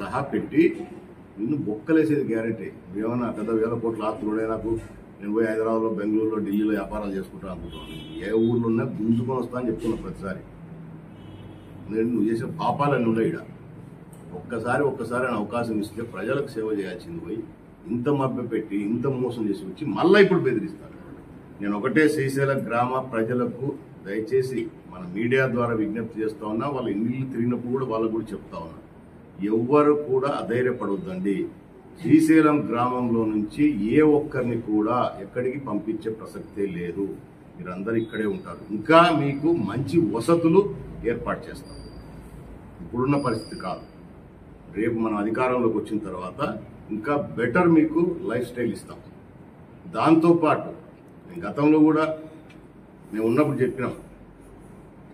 సహా పెట్టి నిన్ను బొక్కలేసేది గ్యారెంటీ. ఏమన్నా పెద్ద వేల కోట్ల ఆస్తులుడే నాకు. నేను పోయి హైదరాబాద్లో బెంగళూరులో ఢిల్లీలో వ్యాపారాలు చేసుకుంటా అనుకుంటున్నాను. ఏ ఊర్లో ఉన్నా గుంజుకొని వస్తా అని చెప్తున్నా ప్రతిసారి. నేను నువ్వు చేసే పాపాలన్నీ ఉన్నాయి ఇక్కడ ఒక్కసారి ఒక్కసారి అని అవకాశం ఇస్తే ప్రజలకు సేవ చేయాల్సింది పోయి ఇంత మభ్య పెట్టి ఇంత మోసం చేసి వచ్చి మళ్ళీ ఇప్పుడు బెదిరిస్తాను. నేను ఒకటే శ్రీశైల గ్రామ ప్రజలకు దయచేసి మన మీడియా ద్వారా విజ్ఞప్తి చేస్తా ఉన్నా వాళ్ళ ఇల్లు తిరిగినప్పుడు కూడా వాళ్ళకు కూడా చెప్తా ఉన్నా. ఎవ్వరు కూడా అధైర్యపడొద్దండి. శ్రీశైలం గ్రామంలో నుంచి ఏ ఒక్కరిని కూడా ఎక్కడికి పంపించే ప్రసక్తే లేదు. మీరందరూ ఇక్కడే ఉంటారు. ఇంకా మీకు మంచి వసతులు ఏర్పాటు చేస్తాం. ఇప్పుడున్న పరిస్థితి కాదు. రేపు మనం అధికారంలోకి వచ్చిన తర్వాత ఇంకా బెటర్ మీకు లైఫ్ స్టైల్ ఇస్తాం. దాంతోపాటు నేను గతంలో కూడా మేము ఉన్నప్పుడు చెప్పినాం.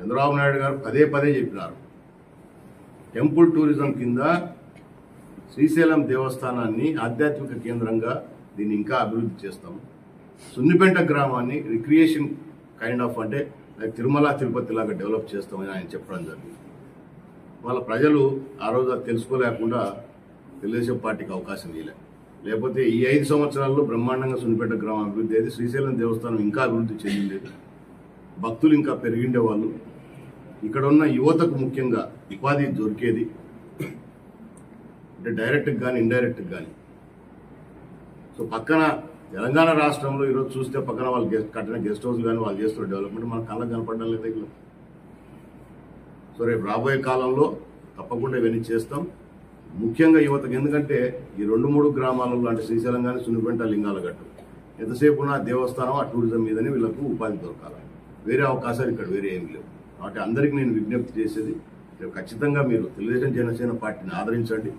చంద్రబాబు నాయుడు గారు పదే పదే చెప్పినారు. టెంపుల్ టూరిజం కింద శ్రీశైలం దేవస్థానాన్ని ఆధ్యాత్మిక కేంద్రంగా దీన్ని ఇంకా అభివృద్ధి చేస్తాం. సున్నిపేట గ్రామాన్ని రిక్రియేషన్ కైండ్ ఆఫ్ అంటే తిరుమల తిరుపతి లాగా డెవలప్ చేస్తామని ఆయన చెప్పడం జరిగింది. వాళ్ళ ప్రజలు ఆ రోజు అది తెలుసుకోలేకుండా తెలుగుదేశం పార్టీకి అవకాశం ఇవ్వలే లేకపోతే ఈ ఐదు సంవత్సరాల్లో బ్రహ్మాండంగా సున్నిపేట గ్రామం అభివృద్ధి అయింది శ్రీశైలం దేవస్థానం ఇంకా అభివృద్ధి చెందిండేది భక్తులు ఇంకా పెరిగిండే వాళ్ళు ఇక్కడ ఉన్న యువతకు ముఖ్యంగా ఉపాధి దొరికేది అంటే డైరెక్ట్గా కానీ ఇండైరెక్ట్గా కానీ సో పక్కన తెలంగాణ రాష్ట్రంలో ఈరోజు చూస్తే పక్కన వాళ్ళు గెస్ట్ కట్టిన గెస్ట్ హౌస్ కానీ వాళ్ళు చేస్తున్న డెవలప్మెంట్ మన కళ్ళకు కనపడడం లేదు ఇక్కడ. సో రేపు రాబోయే కాలంలో తప్పకుండా ఇవన్నీ చేస్తాం. ముఖ్యంగా యువతకు ఎందుకంటే ఈ రెండు మూడు గ్రామాలలో అంటే శ్రీశైలం కానీ సున్నిపెంట లింగాలగట్టు ఎంతసేపు ఉన్న దేవస్థానం ఆ టూరిజం మీదనే వీళ్ళకు ఉపాధి దొరకాలి. వేరే అవకాశాలు ఇక్కడ వేరే ఏమి లేవు. కాబట్టి అందరికీ నేను విజ్ఞప్తి చేసేది ఖచ్చితంగా మీరు తెలుగుదేశం జనసేన పార్టీని ఆదరించండి.